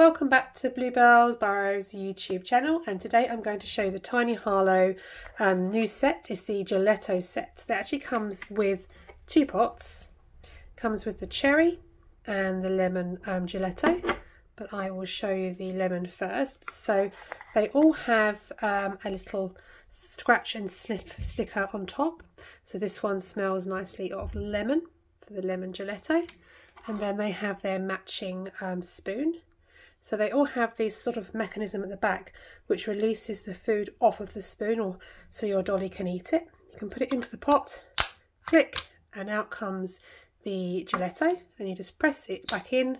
Welcome back to Bluebells Burrows YouTube channel and today I'm going to show you the Tiny Harlow um, new set. It's the Gelato set that actually comes with two pots. Comes with the cherry and the lemon um, gelato but I will show you the lemon first. So they all have um, a little scratch and sniff sticker on top. So this one smells nicely of lemon for the lemon gelato and then they have their matching um, spoon so they all have this sort of mechanism at the back which releases the food off of the spoon or so your dolly can eat it. You can put it into the pot, click, and out comes the gelato and you just press it back in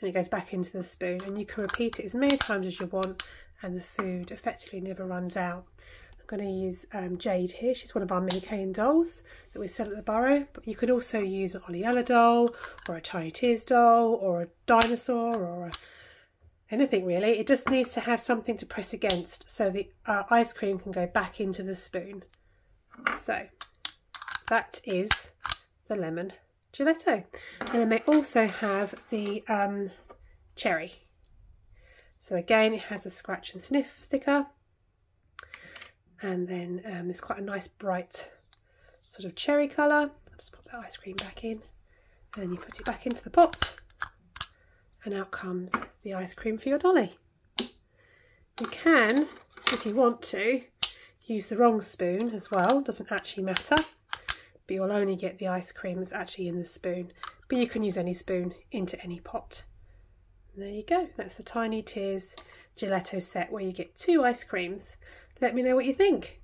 and it goes back into the spoon and you can repeat it as many times as you want and the food effectively never runs out. I'm going to use um, Jade here. She's one of our Minikane dolls that we sell at the Burrow. But you could also use an Ollie doll or a Tiny Tears doll or a dinosaur or a anything really. It just needs to have something to press against so the uh, ice cream can go back into the spoon. So that is the lemon gelato. And then they also have the um, cherry. So again, it has a scratch and sniff sticker. And then um, there's quite a nice bright sort of cherry colour. I'll just pop that ice cream back in. And then you put it back into the pot and out comes the ice cream for your dolly. You can, if you want to, use the wrong spoon as well, doesn't actually matter, but you'll only get the ice cream that's actually in the spoon, but you can use any spoon into any pot. There you go, that's the Tiny Tears Gelato set where you get two ice creams. Let me know what you think.